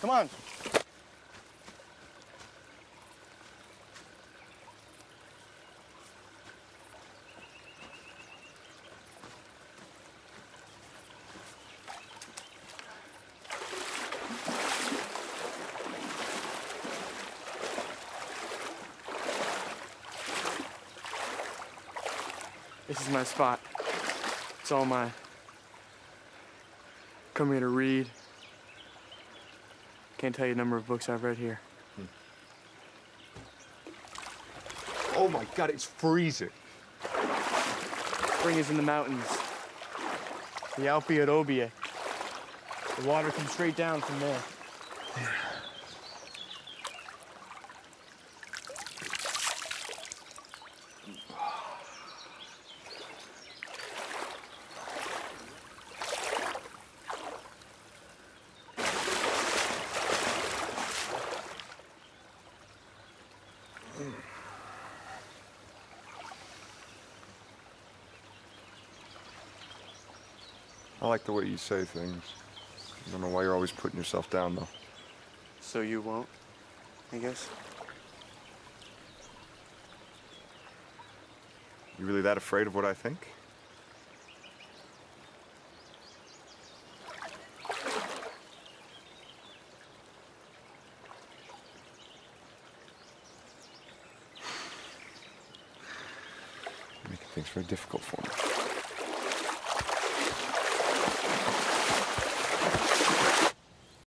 Come on. This is my spot. It's all mine. Come here to read. Can't tell you the number of books I've read here. Hmm. Oh my god, it's freezing. Spring is in the mountains. The Alpi Orobie. The water comes straight down from there. I like the way you say things. I don't know why you're always putting yourself down, though. So you won't, I guess? You really that afraid of what I think? Things very difficult for me.